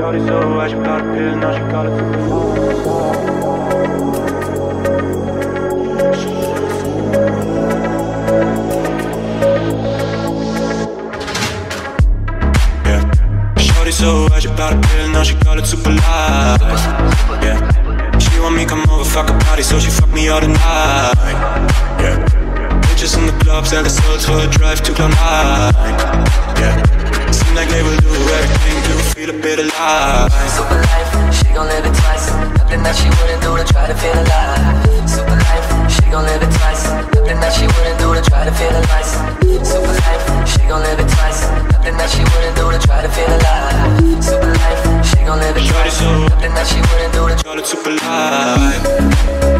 got it so bad, she got a pill, now she got it from before. Yeah. So high, she bought a pill, now she got it super lies. Yeah. She want me come over, fuck a party, so she fuck me all the night. Yeah. Bitches in the clubs and the soul for a drive to clown nine. Yeah. Seemed like they would do everything to feel a bit alive. Super life, she gon' live it twice. Nothing that she wouldn't do to try to feel alive. Super life, she gon' live it twice. Nothing that she wouldn't do to try to feel alive Super life, she gon' live it twice. Nothing that she wouldn't do to try to feel alive. Super life, she gon' live it twice. Nothing that she wouldn't do to try to feel alive.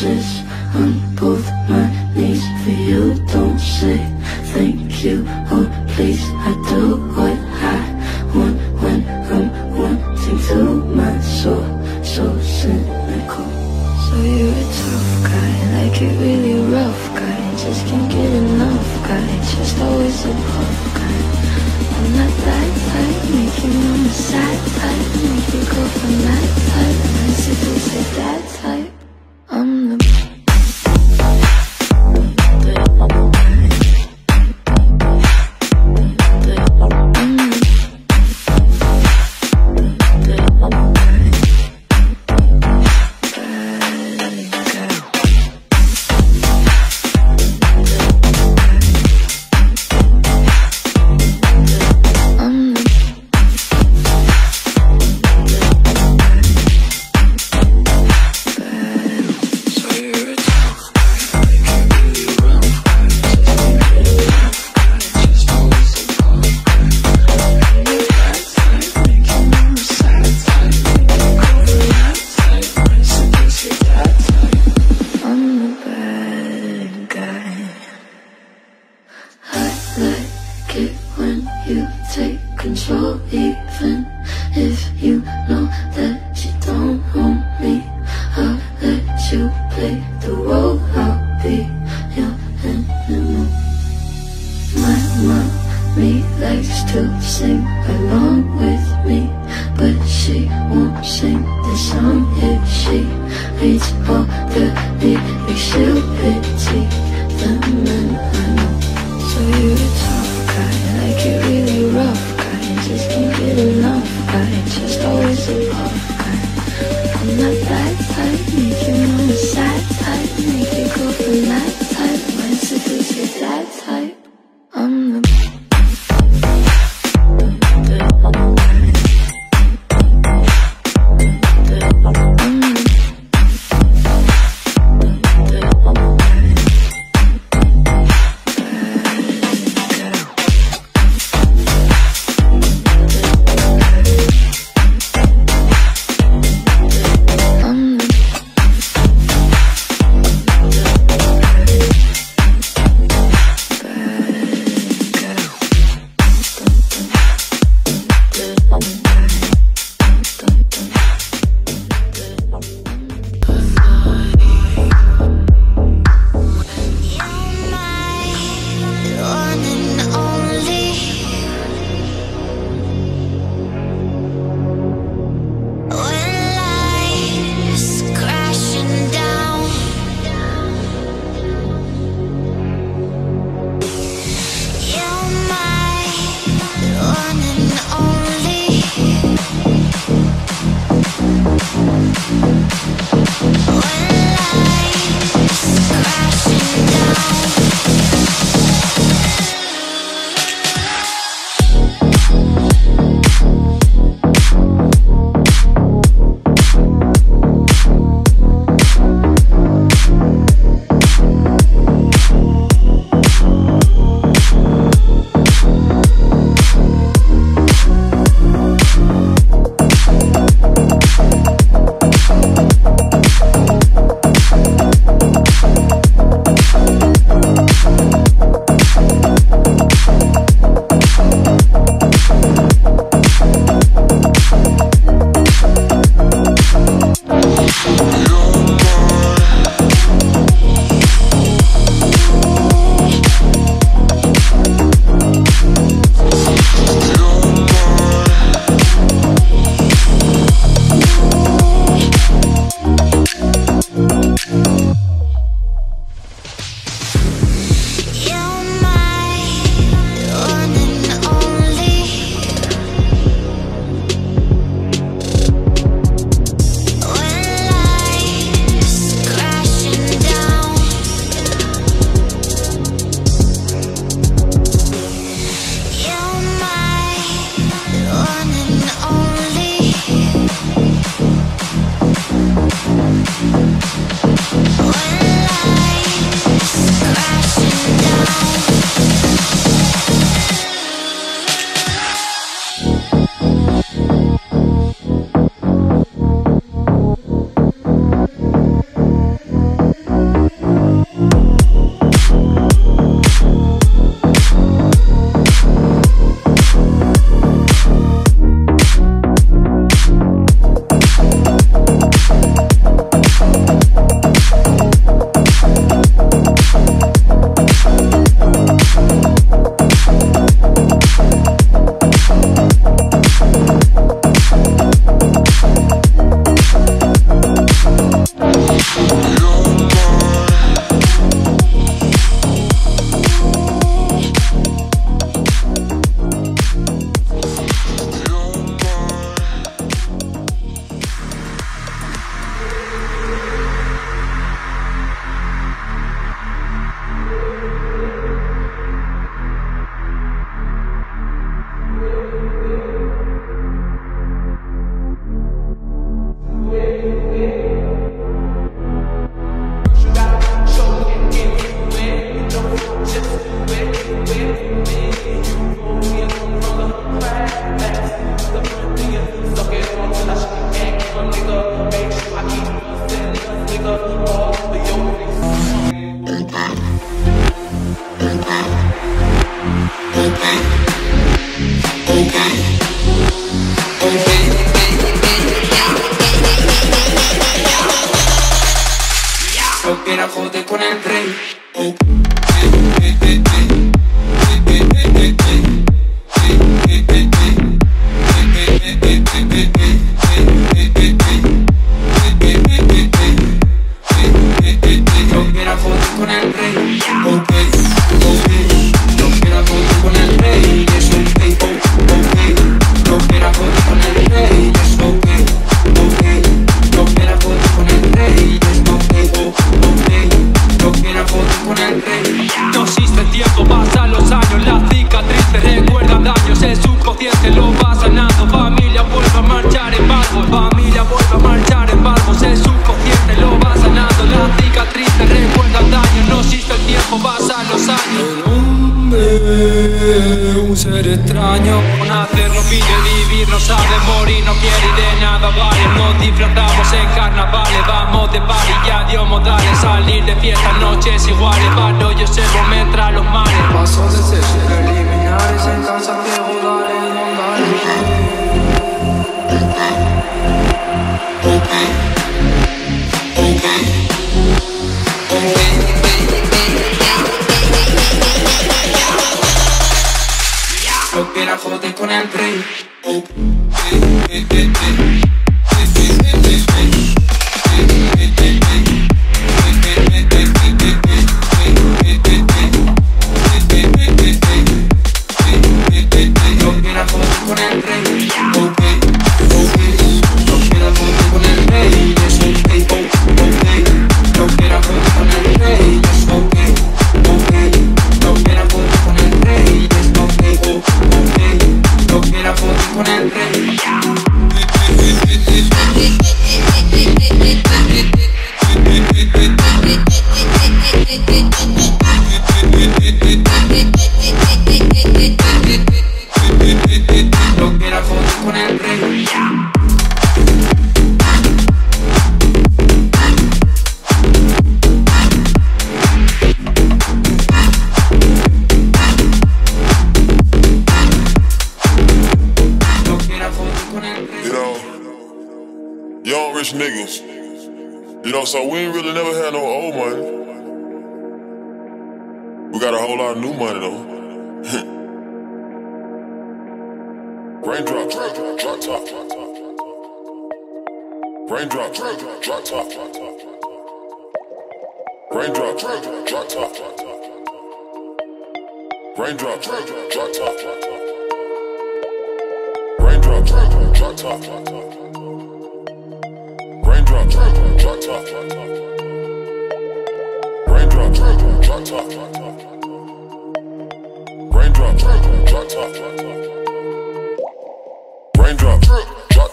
horses. Control, even if you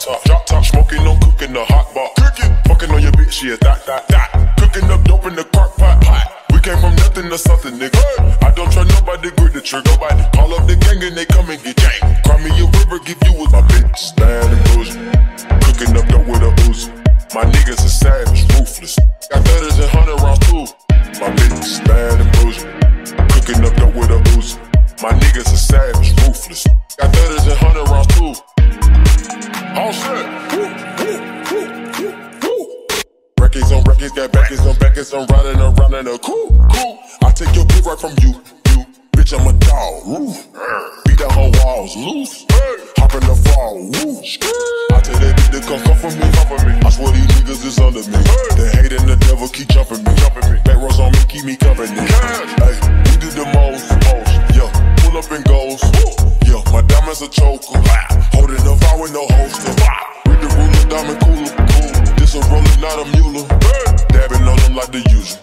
top, drop top, smoking, no cooking the hot pot. Cooking, fucking on your bitch, yeah, that, that, that. Cooking up dope in the crock pot, pot. We came from nothing to something, nigga. I don't trust nobody, grip the trigger. Nobody call up the gang and they come and get gang. Cry me a river, give you with my bitch, bad and bougie. Cooking up dope with a Uzi. My niggas are savage, ruthless. Got thudders and hundred rounds too. My bitch, bad and bougie. Cooking up dope with a Uzi. My niggas are savage, ruthless. Got thudders and hundred rounds too. Offset. Woo, woo. Records on records, got backers on backers, I'm riding around in a cool, cool. I take your bitch right from you, you. Bitch, I'm a dog, woo. Beat down her walls, loose. Hop in the fall, woo. I tell that bitch to come come for me. I swear these niggas is under me. The hate and the devil keep jumping me, jumping me. Back rows on me, keep me company. Hey, we did the most, most. Pull up and goes. Yeah, my diamonds a choker. Holding the fire with no holster. Read the ruler, diamond cooler. Cool. This a roller, not a mule. Dabbing on them like the usual.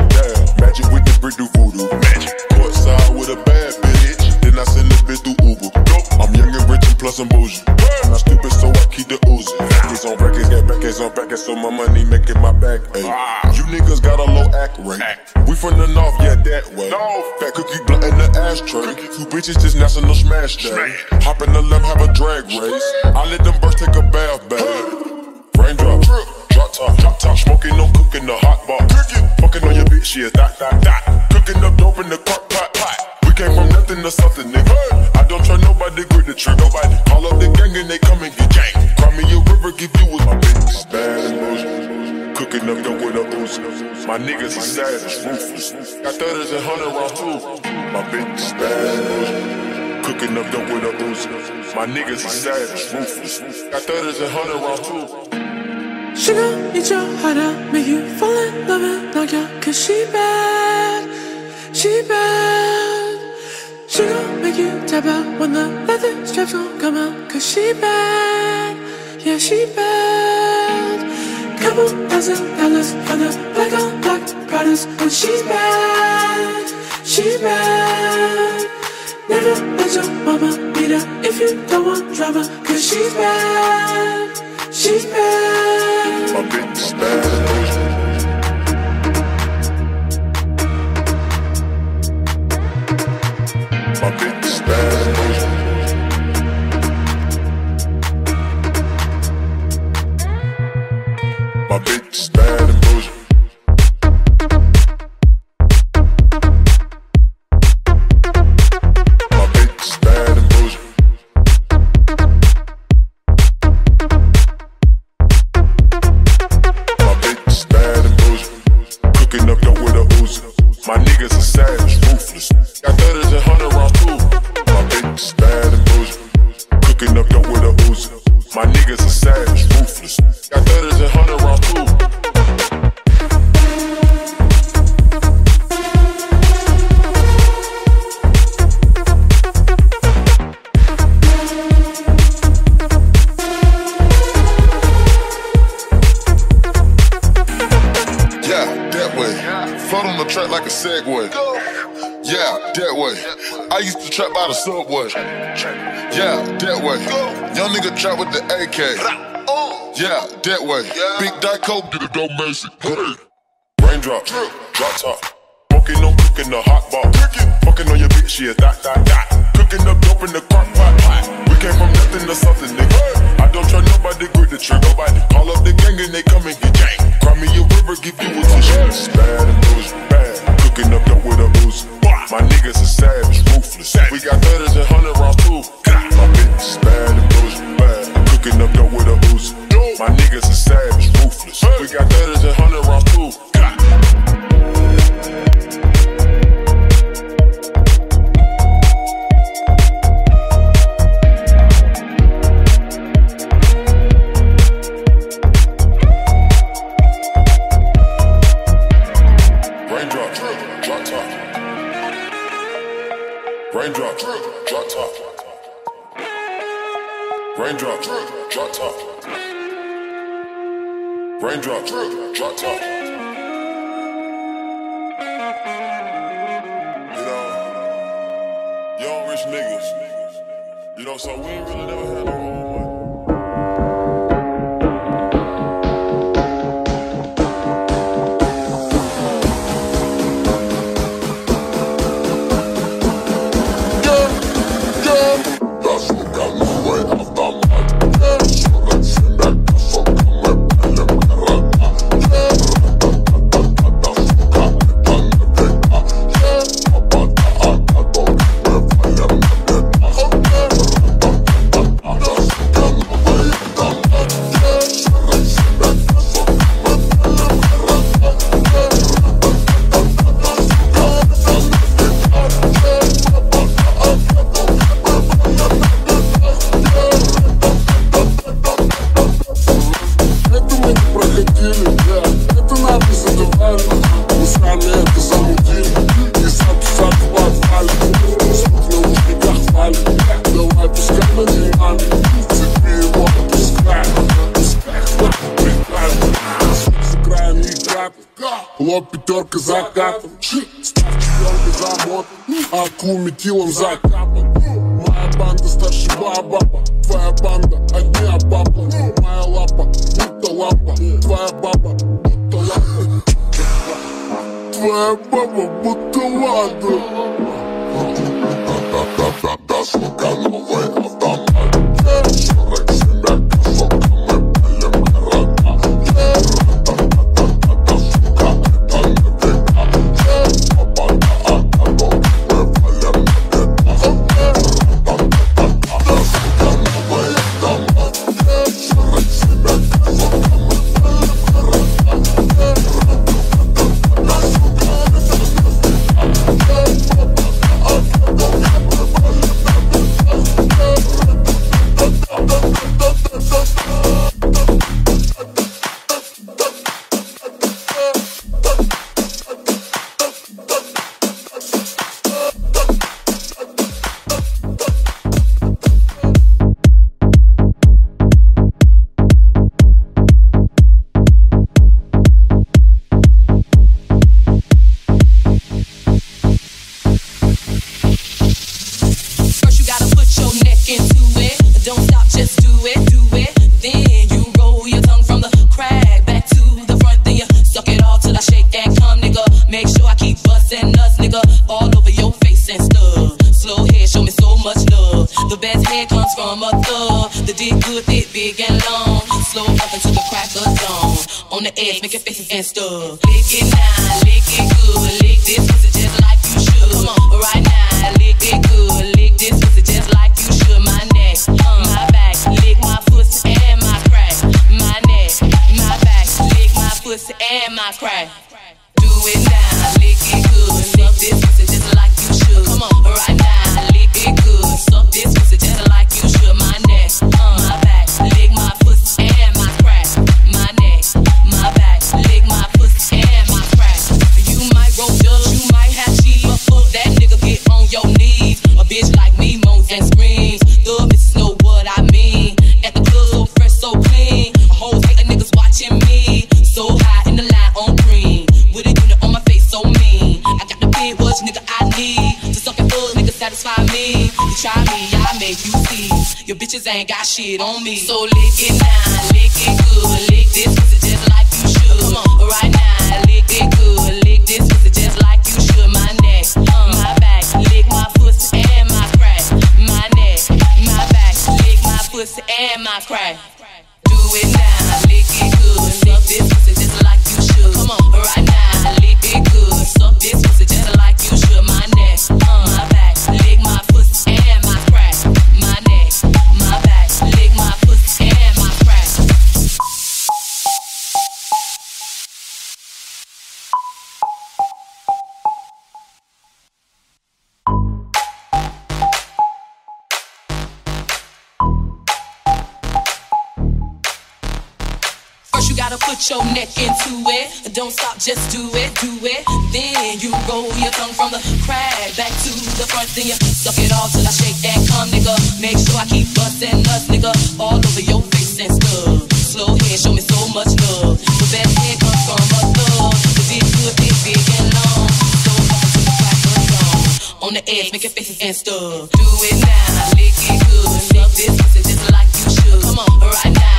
Magic with the brick do voodoo. Magic. Court side with a bad bitch. Then I send the bitch through Uber. I'm young and rich and plus I'm bougie. Not stupid, so I keep the Uzi. Records on records, got backers on backers, so my money making my back. Ay. You niggas got a low act rate. We from the north, yeah, that way. Fat cookie blunt in the ashtray. Two bitches just national smash day. Hop in the limb, have a drag race. I let them birds take a bath bag. Raindrop, drop top, drop top, smoking, no cooking the hot bar. Fucking on your bitch, yeah, that, that, that. Cooking up dope in the crock came from nothing to something, nigga. I don't trust nobody, grip the trigger. Nobody call up the gang and they come and get gang. Cry me a river, give you with my bitch. Bad and. Cooking up dope with a Uzi. My niggas are savage, ruthless. Got thudders and hundred rounds too. My bitch bad and. Cooking up dope with a Uzi. My niggas are savage, ruthless. Got thudders and hundred rounds too. She gon' eat your heart out, make you fall in love and knock out, cause she bad, she bad. She gon' make you tap out when the leather straps gon' come out, cause she bad, yeah, she bad. Couple thousand dollars on the black on black products, when she's bad, she bad. Never let your mama beat her if you don't want drama, cause she bad. She bad. My bitch bad. My. My bitch Аку метилом закапан bitches ain't got shit on me. So lick it now, lick it good, lick this pussy just like you should. Come on, right now, lick it good, lick this pussy just like you should. My neck, uh, my back, lick my pussy and my crack. My neck, my back, lick my pussy and my crack. Put your neck into it. Don't stop, just do it, do it. Then you roll your tongue from the crack back to the front. Then you suck it all till I shake that cum, nigga. Make sure I keep busting nuts, nigga. All over your face and stuff. Slow head, show me so much love. The best head comes from a thug. The dick good, dick big and long. So up to the crack of dawn. On the edge, make your faces and stuff. Do it now, lick it good. Love this pussy just like you should. Come on, right now.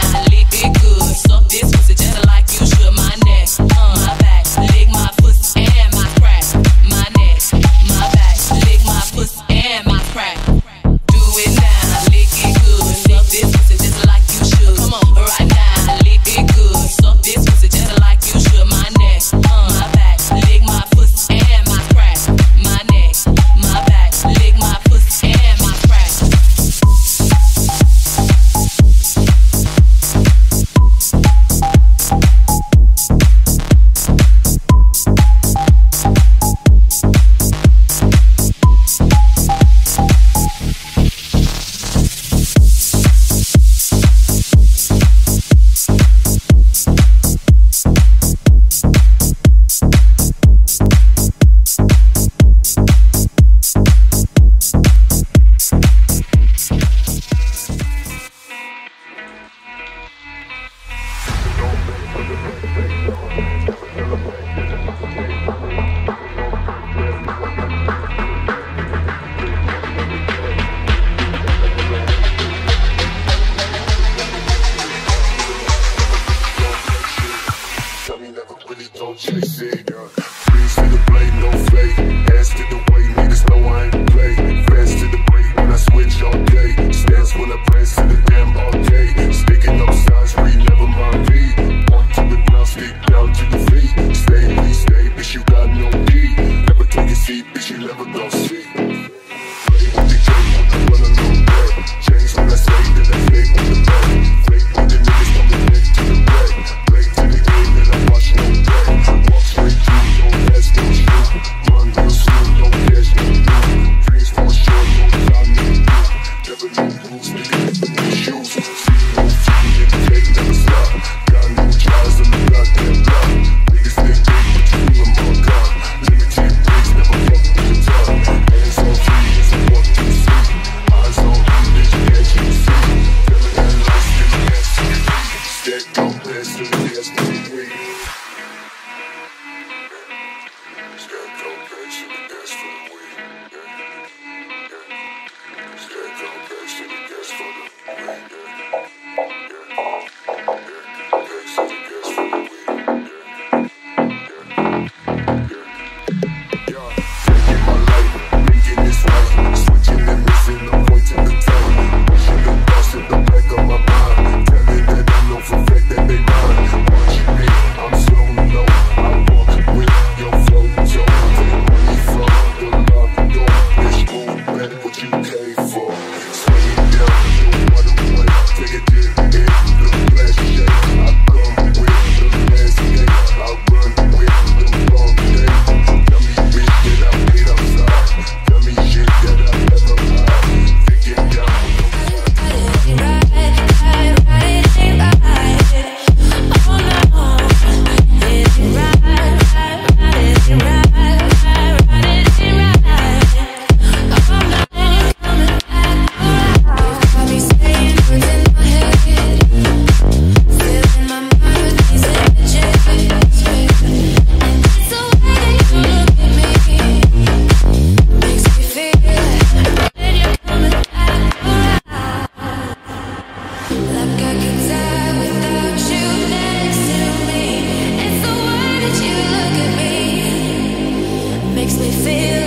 We feel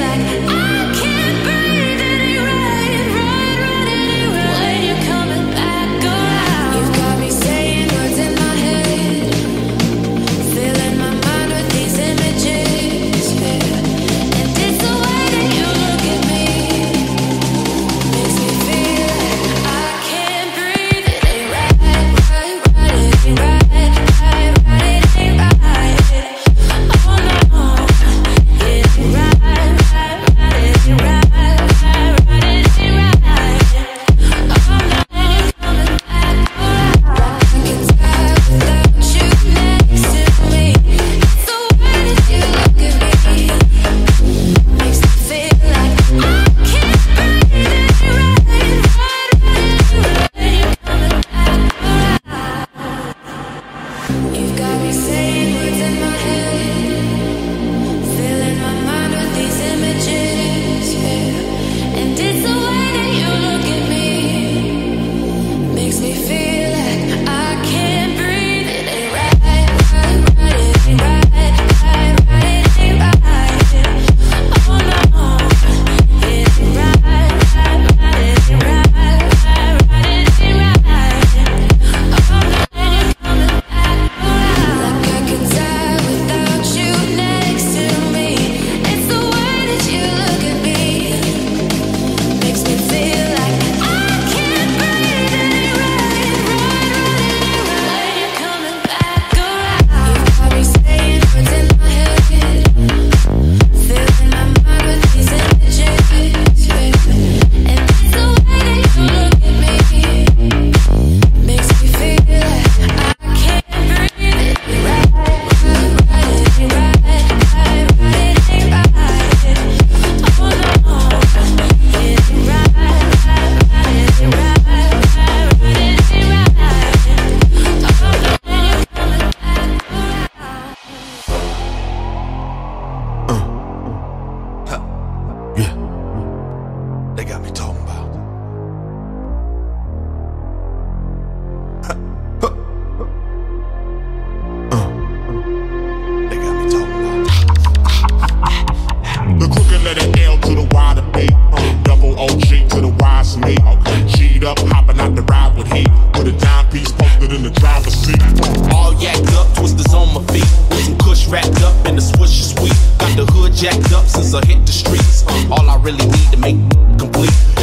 and the swish is weak. Got the hood jacked up since I hit the streets. All I really need to make complete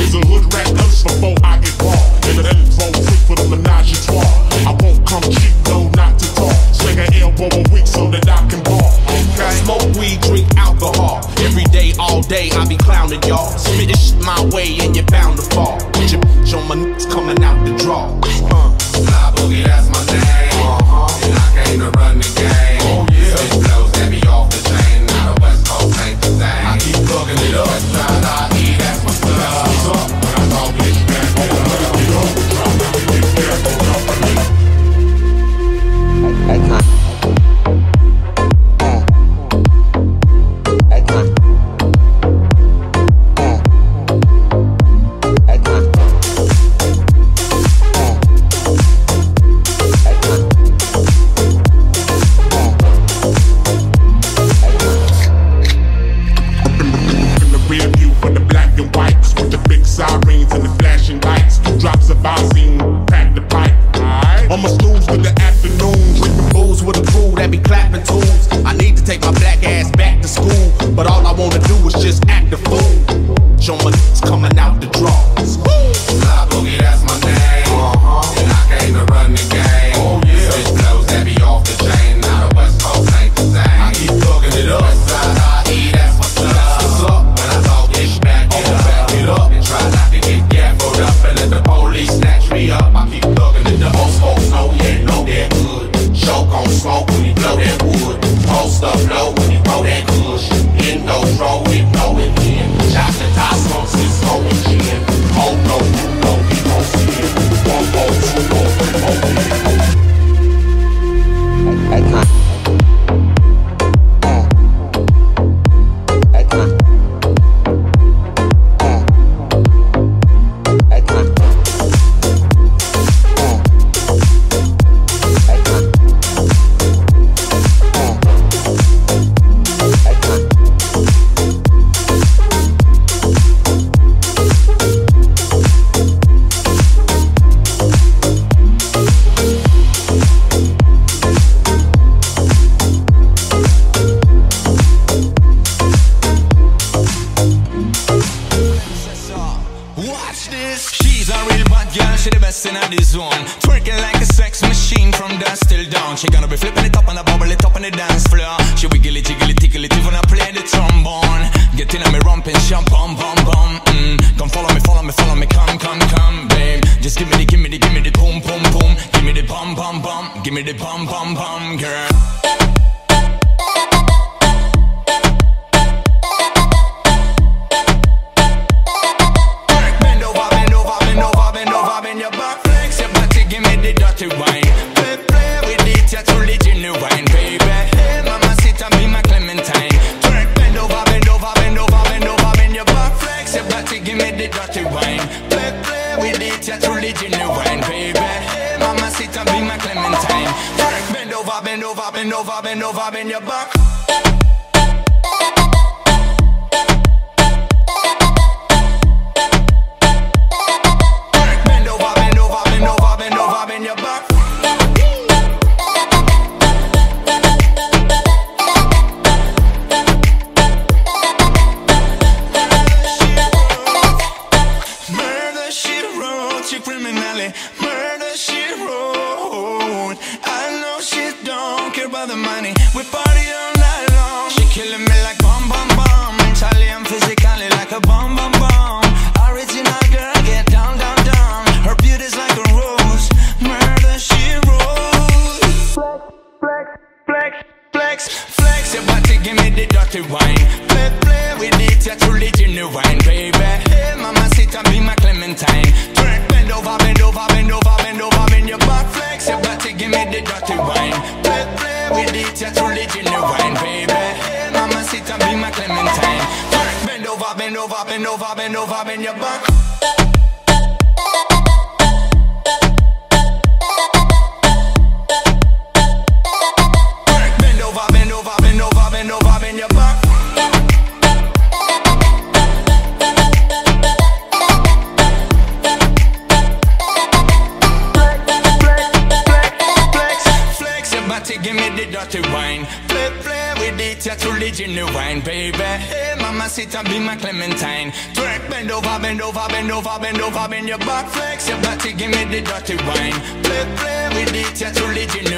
Give me the pom pom pom, girl. back. bobbing your back flex, you're about to give me the dirty wine. Play, play with it, you're too legit.